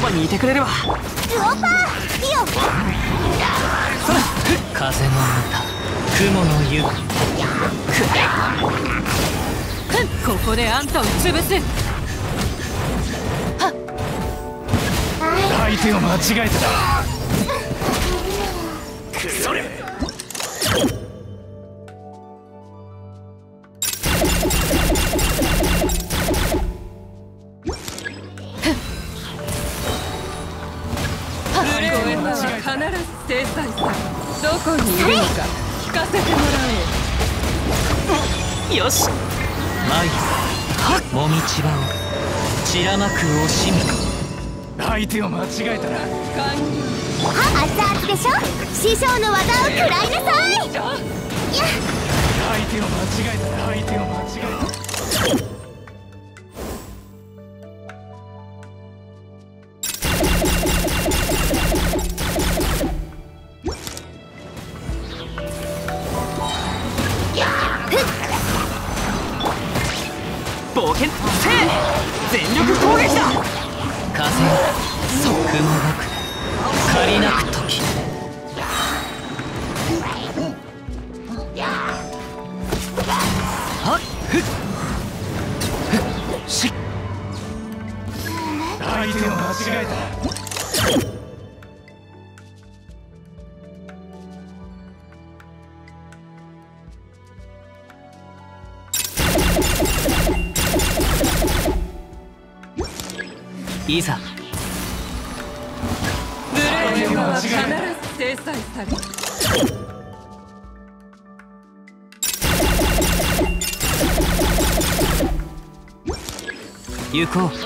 そばにいてくれればウオパーピオ風の歌雲の湯ここであんたを潰す相手を間違えたらそれ必ず制裁されどこにいるのか聞かせてもらえよし。舞もみちばを散らまく惜しみ相手を間違えたら完了熱々でしょ師匠の技を食らいなさいや相手を間違えたら相手を間違えた力攻撃だ。風雲がく。借りなく時。はっ。ふっ。ふっ。し。っ相手を間違えたいざ。無礼は必ず制裁されこう。風の歌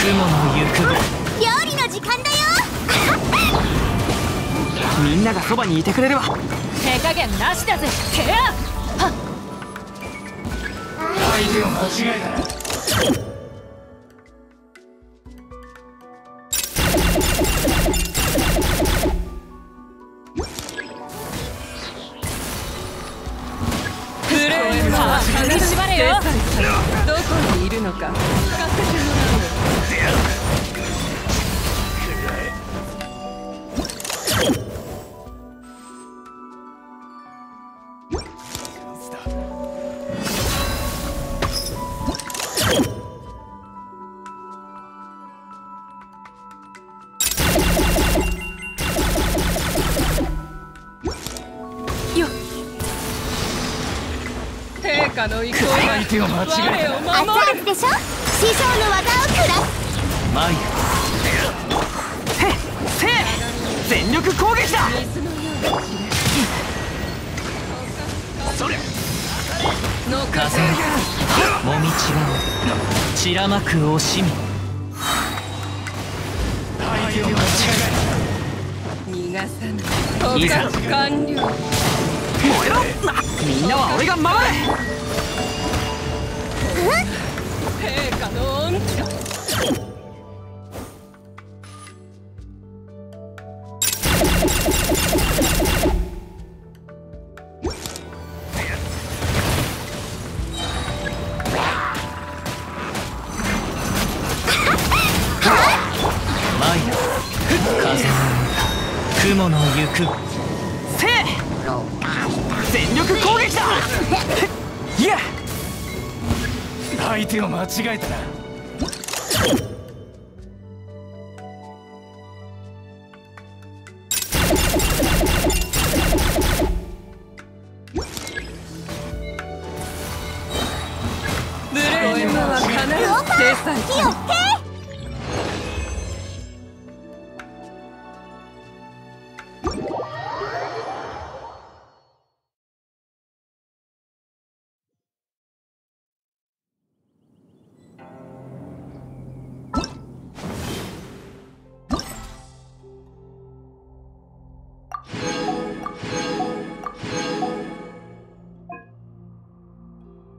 雲の行く料理の時間だよ。みんながそばにいてくれれば。手加減なしだぜ。ケア相手を間違えたらどこにいるのか陛下の意向相手を間違えた我を守るでしょ師匠の技を食らう舞へせ全力攻撃だそれの風風もみちばを散らまく惜しみ相手を間違逃がさないいざ完了燃えろ。みんなは俺が守れ雲の行く。せ全力攻撃だ。いや。相手を間違えたら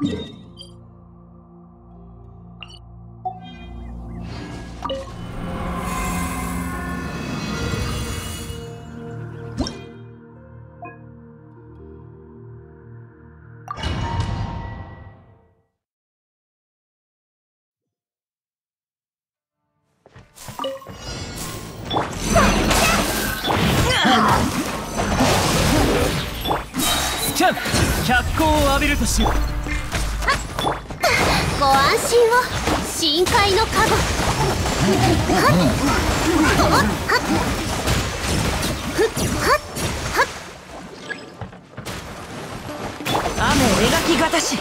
脚光を浴びるとしよう。ご安心を。深海の加護はっ。はっ。はっ。ふっ。はっ。雨描きがたし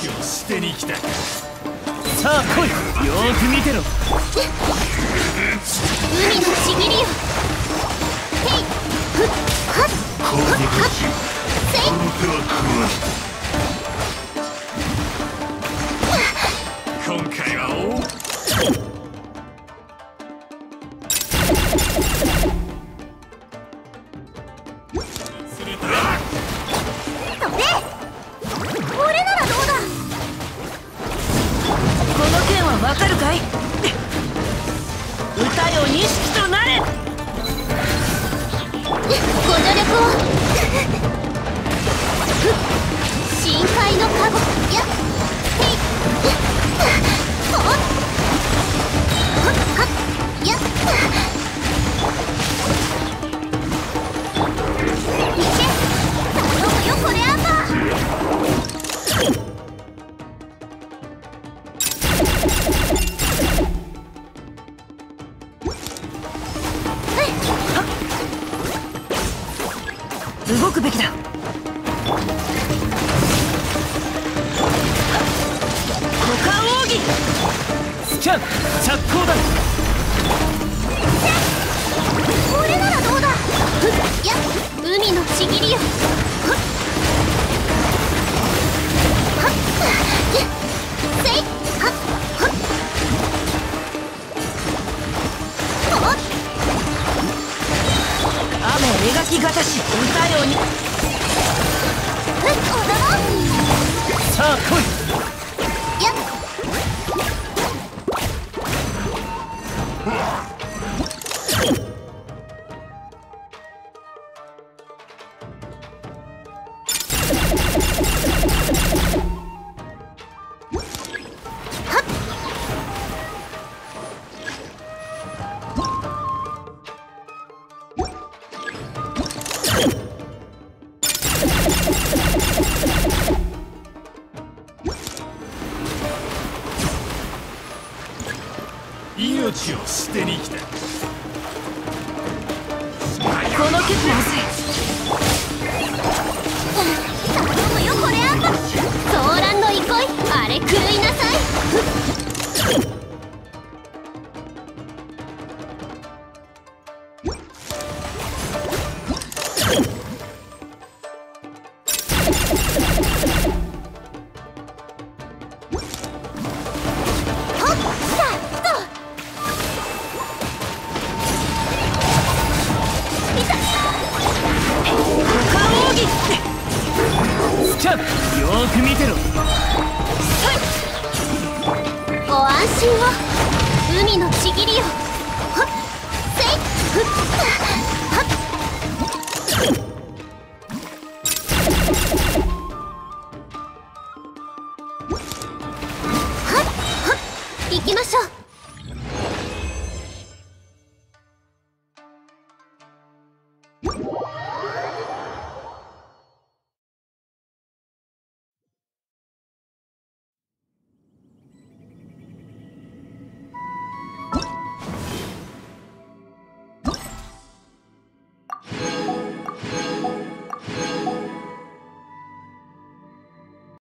命を捨てに来たさあ来い。よーく見てろ。海のちぎりよ。へい。ふっはっはっはっせ力を。深海の加護や。へ動くべきだ。股間奥義。スキャン着光だ。俺ならどうだ？や海のちぎりよ命を捨てに来た。海のち